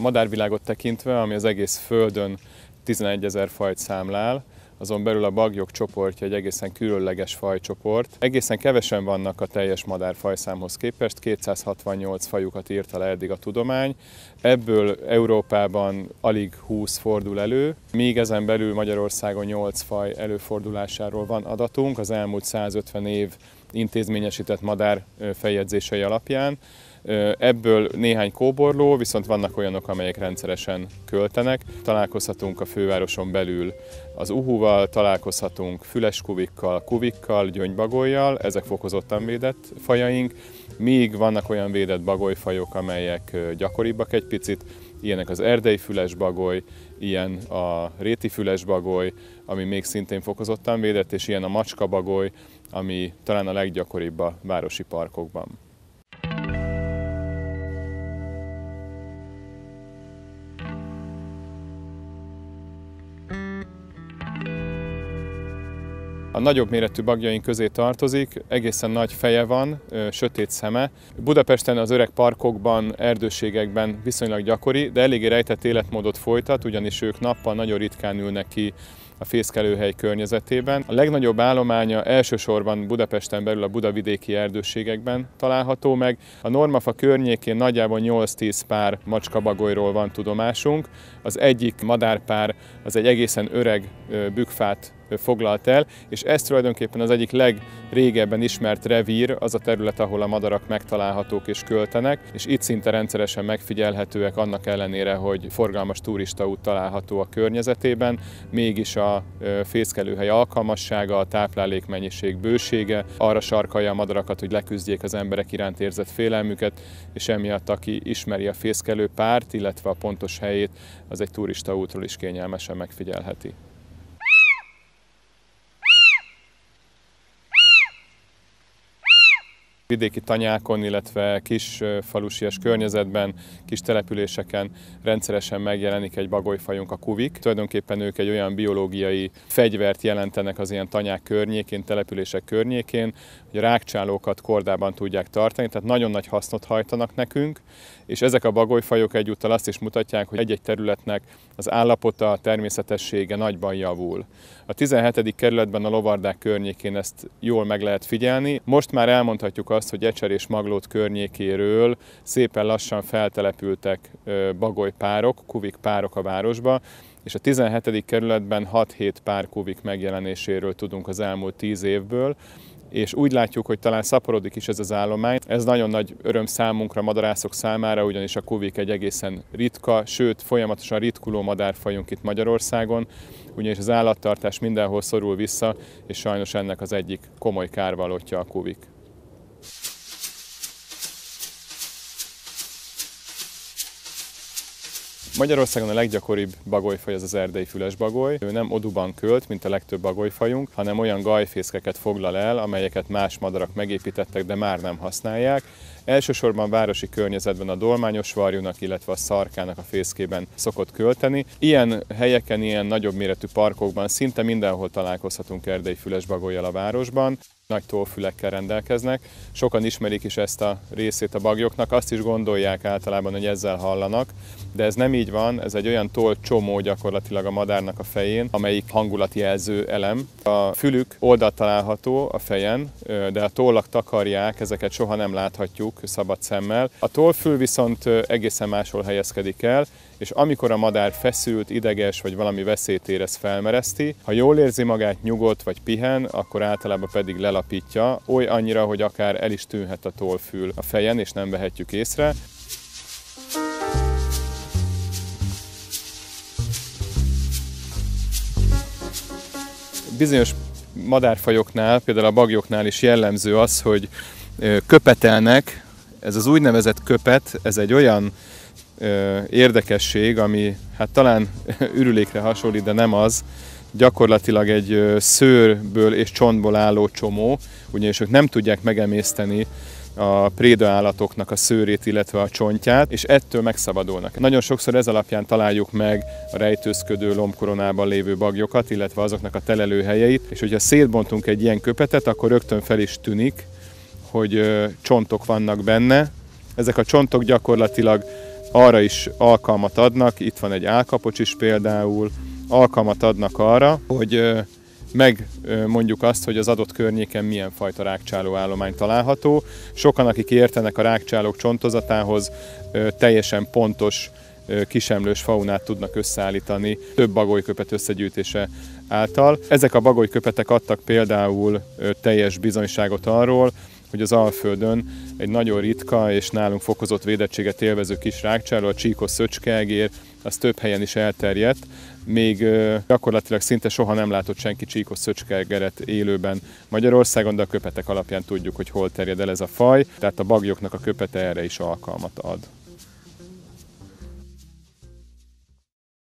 A madárvilágot tekintve, ami az egész Földön 11 ezer fajt számlál, azon belül a bagyok csoportja egy egészen különleges fajcsoport. Egészen kevesen vannak a teljes madárfajszámhoz képest, 268 fajukat írta le eddig a tudomány. Ebből Európában alig 20 fordul elő, míg ezen belül Magyarországon 8 faj előfordulásáról van adatunk az elmúlt 150 év intézményesített madár feljegyzései alapján. Ebből néhány kóborló, viszont vannak olyanok, amelyek rendszeresen költenek. Találkozhatunk a fővároson belül az uhuval, találkozhatunk füles kuvikkal, kuvikkal, gyöngybagolyjal, ezek fokozottan védett fajaink, míg vannak olyan védett bagolyfajok, amelyek gyakoribbak egy picit, ilyenek az erdei fülesbagoly, ilyen a réti fülesbagoly, ami még szintén fokozottan védett, és ilyen a macskabagoly, ami talán a leggyakoribb a városi parkokban. A nagyobb méretű bagjaink közé tartozik, egészen nagy feje van, sötét szeme. Budapesten az öreg parkokban, erdőségekben viszonylag gyakori, de eléggé rejtett életmódot folytat, ugyanis ők nappal nagyon ritkán ülnek ki a fészkelőhely környezetében. A legnagyobb állománya elsősorban Budapesten belül a budavidéki erdőségekben található meg. A Normafa környékén nagyjából 8-10 pár macskabagolyról van tudomásunk. Az egyik madárpár az egy egészen öreg bükfát foglalt el, és ez tulajdonképpen az egyik legrégebben ismert revír, az a terület, ahol a madarak megtalálhatók és költenek, és itt szinte rendszeresen megfigyelhetőek annak ellenére, hogy forgalmas turistaút található a környezetében, mégis a fészkelőhely alkalmassága, a táplálékmennyiség bősége arra sarkalja a madarakat, hogy leküzdjék az emberek iránt érzett félelmüket, és emiatt aki ismeri a fészkelő párt, illetve a pontos helyét, az egy turistaútról is kényelmesen megfigyelheti. Vidéki tanyákon, illetve kis falusias környezetben, kis településeken rendszeresen megjelenik egy bagolyfajunk, a kuvik. Tulajdonképpen ők egy olyan biológiai fegyvert jelentenek az ilyen tanyák környékén, települések környékén, hogy a rákcsálókat kordában tudják tartani, tehát nagyon nagy hasznot hajtanak nekünk, és ezek a bagolyfajok egyúttal azt is mutatják, hogy egy-egy területnek az állapota, a természetessége nagyban javul. A 17. kerületben a lovardák környékén ezt jól meg lehet figyelni. Most már elmondhatjuk azt, hogy Ecser és Maglót környékéről szépen lassan feltelepültek bagolypárok, kuvik párok a városba, és a 17. kerületben 6-7 pár kuvik megjelenéséről tudunk az elmúlt 10 évből, és úgy látjuk, hogy talán szaporodik is ez az állomány. Ez nagyon nagy öröm számunkra, madarászok számára, ugyanis a kuvik egy egészen ritka, sőt folyamatosan ritkuló madárfajunk itt Magyarországon, ugyanis az állattartás mindenhol szorul vissza, és sajnos ennek az egyik komoly kárvalótja a kuvik. Magyarországon a leggyakoribb bagolyfaj az az erdei fülesbagoly. Ő nem oduban költ, mint a legtöbb bagolyfajunk, hanem olyan gajfészkeket foglal el, amelyeket más madarak megépítettek, de már nem használják. Elsősorban városi környezetben a dolmányos varjúnak, illetve a szarkának a fészkében szokott költeni. Ilyen helyeken, ilyen nagyobb méretű parkokban szinte mindenhol találkozhatunk erdei fülesbagolyjal a városban nagy tollfülekkel rendelkeznek. Sokan ismerik is ezt a részét a bagyoknak, azt is gondolják általában, hogy ezzel hallanak, de ez nem így van, ez egy olyan toll csomó gyakorlatilag a madárnak a fején, amelyik hangulatjelző elem. A fülük oldalt található a fejen, de a tollak takarják, ezeket soha nem láthatjuk szabad szemmel. A tollfül viszont egészen máshol helyezkedik el, és amikor a madár feszült, ideges vagy valami veszélyt érez, felmereszti. Ha jól érzi magát, nyugodt vagy pihen, akkor általában pedig lelapítja, oly annyira, hogy akár el is tűnhet a tollfül a fejen, és nem vehetjük észre. Bizonyos madárfajoknál, például a bagyoknál is jellemző az, hogy köpetelnek, ez az úgynevezett köpet, ez egy olyan érdekesség, ami hát talán ürülékre hasonlít, de nem az, gyakorlatilag egy szőrből és csontból álló csomó, ugyanis ők nem tudják megemészteni a préda állatoknak a szőrét, illetve a csontját, és ettől megszabadulnak. Nagyon sokszor ez alapján találjuk meg a rejtőzködő lombkoronában lévő bagyokat, illetve azoknak a telelőhelyeit, és hogyha szétbontunk egy ilyen köpetet, akkor rögtön fel is tűnik, hogy csontok vannak benne. Ezek a csontok gyakorlatilag arra is alkalmat adnak, itt van egy álkapocs is például, alkalmat adnak arra, hogy meg mondjuk azt, hogy az adott környéken milyen fajta rákcsáló állomány található. Sokan, akik értenek a rákcsálók csontozatához, teljesen pontos kisemlős faunát tudnak összeállítani több bagolyköpet összegyűjtése által. Ezek a bagolyköpetek adtak például teljes bizonyságot arról, hogy az Alföldön egy nagyon ritka és nálunk fokozott védettséget élvező kis rákcsáló, a csíkos szöcskeegér, az több helyen is elterjedt, még gyakorlatilag szinte soha nem látott senki csíkos szöcskeegeret élőben Magyarországon, de a köpetek alapján tudjuk, hogy hol terjed el ez a faj, tehát a bagyoknak a köpete erre is alkalmat ad.